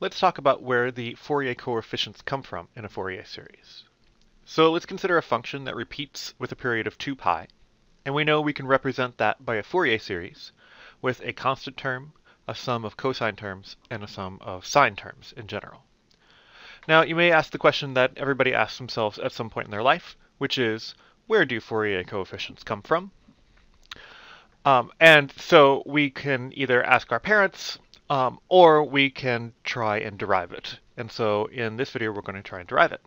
let's talk about where the Fourier coefficients come from in a Fourier series. So let's consider a function that repeats with a period of 2 pi, and we know we can represent that by a Fourier series with a constant term, a sum of cosine terms, and a sum of sine terms in general. Now you may ask the question that everybody asks themselves at some point in their life, which is, where do Fourier coefficients come from? Um, and so we can either ask our parents, um, or we can try and derive it. And so in this video, we're going to try and derive it.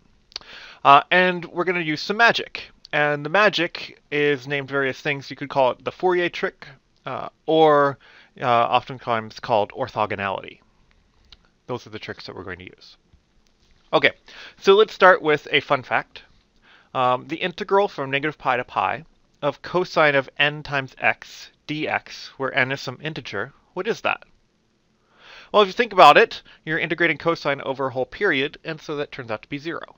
Uh, and we're going to use some magic. And the magic is named various things. You could call it the Fourier trick, uh, or uh, oftentimes called orthogonality. Those are the tricks that we're going to use. Okay, so let's start with a fun fact. Um, the integral from negative pi to pi of cosine of n times x dx, where n is some integer, what is that? Well, if you think about it, you're integrating cosine over a whole period, and so that turns out to be 0.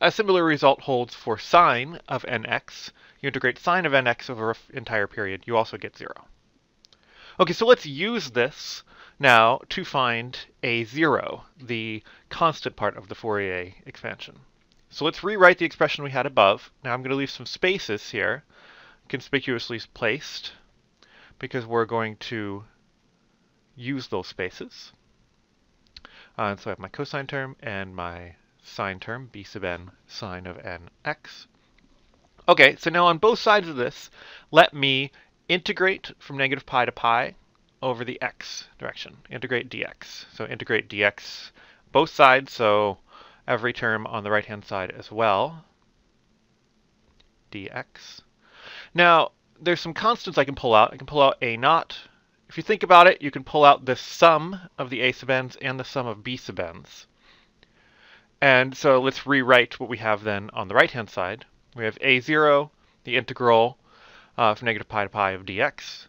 A similar result holds for sine of nx. You integrate sine of nx over an entire period, you also get 0. Okay, so let's use this now to find a 0, the constant part of the Fourier expansion. So let's rewrite the expression we had above. Now I'm going to leave some spaces here, conspicuously placed, because we're going to use those spaces. Uh, so I have my cosine term and my sine term, b sub n sine of nx. Okay, so now on both sides of this, let me integrate from negative pi to pi over the x direction. Integrate dx. So integrate dx both sides, so every term on the right-hand side as well. dx. Now, there's some constants I can pull out. I can pull out a naught, if you think about it, you can pull out the sum of the a sub n's and the sum of b sub n's. And so let's rewrite what we have then on the right-hand side. We have a0, the integral uh, from negative pi to pi of dx,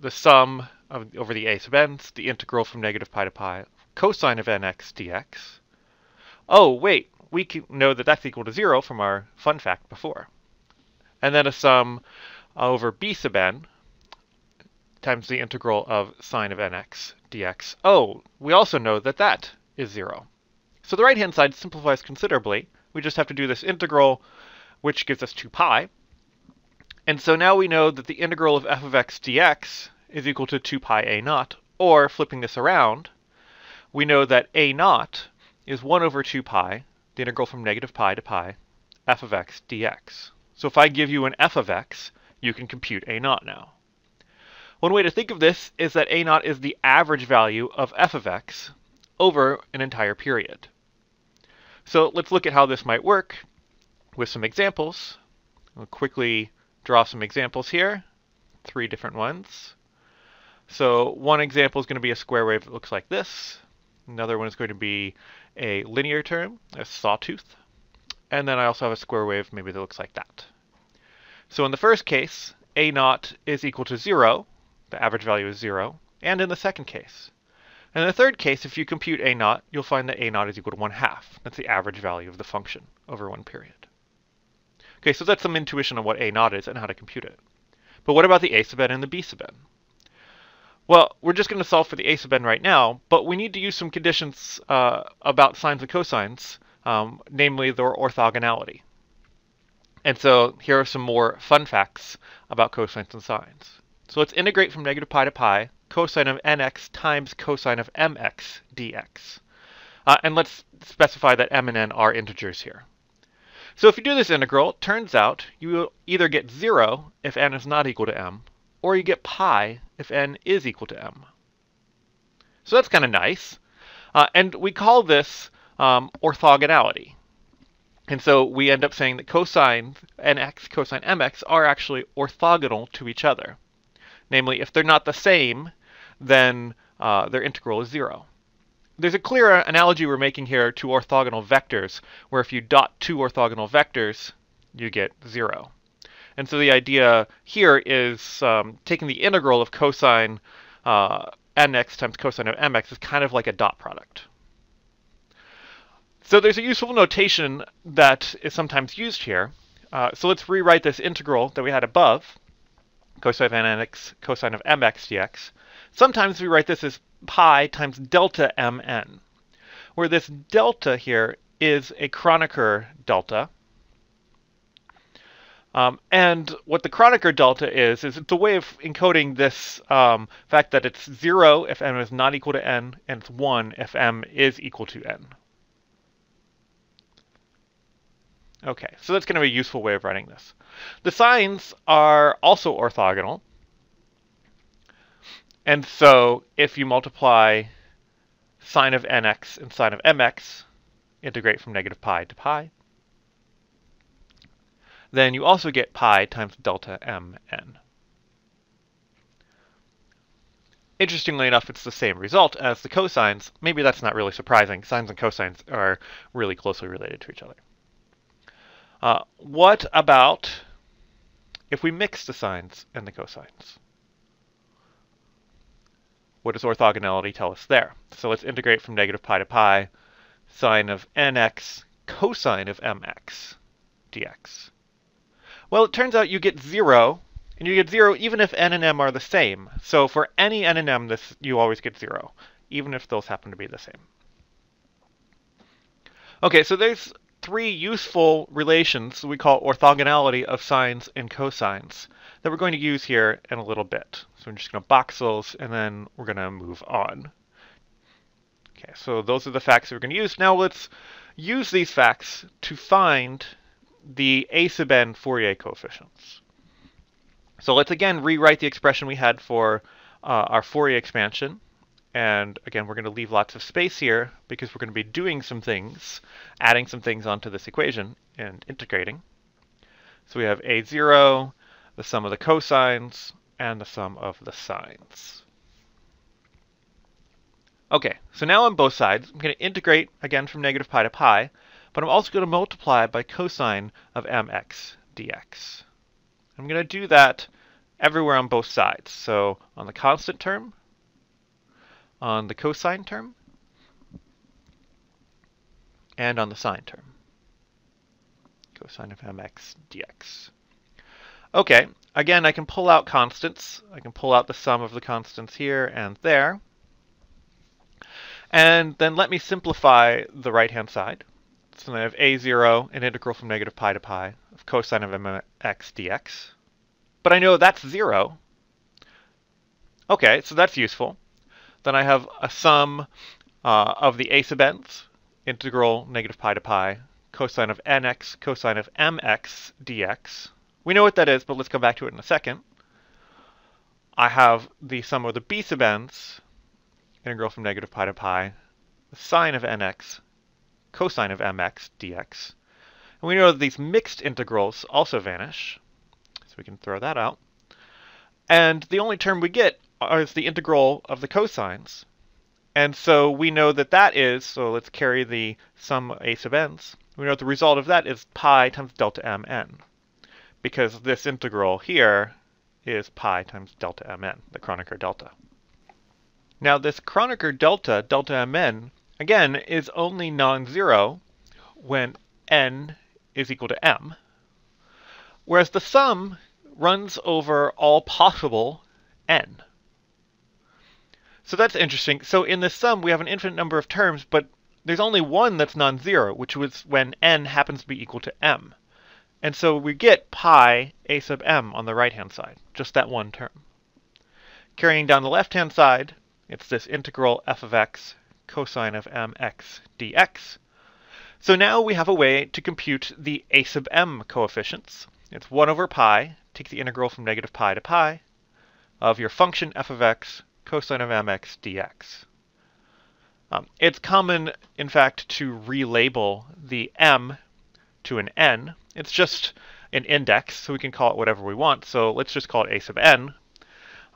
the sum of, over the a sub n's, the integral from negative pi to pi cosine of nx dx. Oh, wait, we know that that's equal to 0 from our fun fact before. And then a sum over b sub n, times the integral of sine of nx dx. Oh, we also know that that is 0. So the right-hand side simplifies considerably. We just have to do this integral, which gives us 2 pi. And so now we know that the integral of f of x dx is equal to 2 pi a naught, or flipping this around, we know that a naught is 1 over 2 pi, the integral from negative pi to pi, f of x dx. So if I give you an f of x, you can compute a naught now. One way to think of this is that a naught is the average value of f of x over an entire period. So let's look at how this might work with some examples. I'll quickly draw some examples here, three different ones. So one example is going to be a square wave that looks like this. Another one is going to be a linear term, a sawtooth. And then I also have a square wave maybe that looks like that. So in the first case, a naught is equal to 0, the average value is 0, and in the second case. And In the third case, if you compute a naught, you'll find that a naught is equal to 1 half. That's the average value of the function over one period. Okay, so that's some intuition on what a naught is and how to compute it. But what about the a sub n and the b sub n? Well, we're just going to solve for the a sub n right now, but we need to use some conditions uh, about sines and cosines, um, namely their orthogonality. And so here are some more fun facts about cosines and sines. So let's integrate from negative pi to pi cosine of nx times cosine of mx dx. Uh, and let's specify that m and n are integers here. So if you do this integral, it turns out you will either get 0 if n is not equal to m, or you get pi if n is equal to m. So that's kind of nice. Uh, and we call this um, orthogonality. And so we end up saying that cosine nx, cosine mx are actually orthogonal to each other. Namely, if they're not the same, then uh, their integral is zero. There's a clear analogy we're making here to orthogonal vectors, where if you dot two orthogonal vectors, you get zero. And so the idea here is um, taking the integral of cosine uh, nx times cosine of mx is kind of like a dot product. So there's a useful notation that is sometimes used here. Uh, so let's rewrite this integral that we had above cosine of nx cosine of mx dx. Sometimes we write this as pi times delta mn. where this delta here is a Kronecker delta. Um, and what the Kronecker delta is, is it's a way of encoding this um, fact that it's 0 if m is not equal to n, and it's 1 if m is equal to n. Okay, so that's going to be a useful way of writing this. The sines are also orthogonal. And so if you multiply sine of nx and sine of mx, integrate from negative pi to pi, then you also get pi times delta mn. Interestingly enough, it's the same result as the cosines. Maybe that's not really surprising. Sines and cosines are really closely related to each other. Uh, what about if we mix the sines and the cosines? What does orthogonality tell us there? So let's integrate from negative pi to pi, sine of nx cosine of mx dx. Well, it turns out you get 0, and you get 0 even if n and m are the same. So for any n and m, this you always get 0, even if those happen to be the same. Okay, so there's three useful relations we call orthogonality of sines and cosines that we're going to use here in a little bit. So I'm just going to box those and then we're going to move on. Okay, so those are the facts that we're going to use. Now let's use these facts to find the a sub n Fourier coefficients. So let's again rewrite the expression we had for uh, our Fourier expansion. And again, we're going to leave lots of space here because we're going to be doing some things, adding some things onto this equation and integrating. So we have a0, the sum of the cosines, and the sum of the sines. Okay, so now on both sides, I'm going to integrate again from negative pi to pi, but I'm also going to multiply by cosine of mx dx. I'm going to do that everywhere on both sides. So on the constant term, on the cosine term and on the sine term. Cosine of mx dx. Okay, again, I can pull out constants. I can pull out the sum of the constants here and there. And then let me simplify the right-hand side. So I have a0, an integral from negative pi to pi of cosine of mx dx. But I know that's 0. Okay, so that's useful. Then I have a sum uh, of the a sub n's, integral negative pi to pi, cosine of nx, cosine of mx dx. We know what that is, but let's come back to it in a second. I have the sum of the b sub n's, integral from negative pi to pi, sine of nx, cosine of mx dx. And we know that these mixed integrals also vanish, so we can throw that out. And the only term we get is the integral of the cosines. And so we know that that is, so let's carry the sum a sub n's. We know the result of that is pi times delta mn. Because this integral here is pi times delta mn, the Kronecker delta. Now this Kronecker delta, delta mn, again, is only non-zero when n is equal to m. Whereas the sum runs over all possible n. So that's interesting. So in the sum, we have an infinite number of terms, but there's only one that's non-zero, which was when n happens to be equal to m. And so we get pi a sub m on the right-hand side, just that one term. Carrying down the left-hand side, it's this integral f of x cosine of mx dx. So now we have a way to compute the a sub m coefficients. It's 1 over pi, take the integral from negative pi to pi, of your function f of x cosine of mx dx. Um, it's common, in fact, to relabel the m to an n. It's just an index, so we can call it whatever we want. So let's just call it a sub n.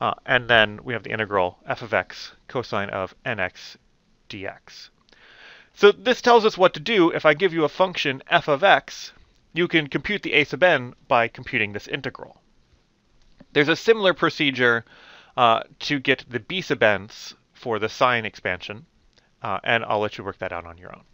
Uh, and then we have the integral f of x cosine of nx dx. So this tells us what to do. If I give you a function f of x, you can compute the a sub n by computing this integral. There's a similar procedure uh, to get the b sub for the sine expansion, uh, and I'll let you work that out on your own.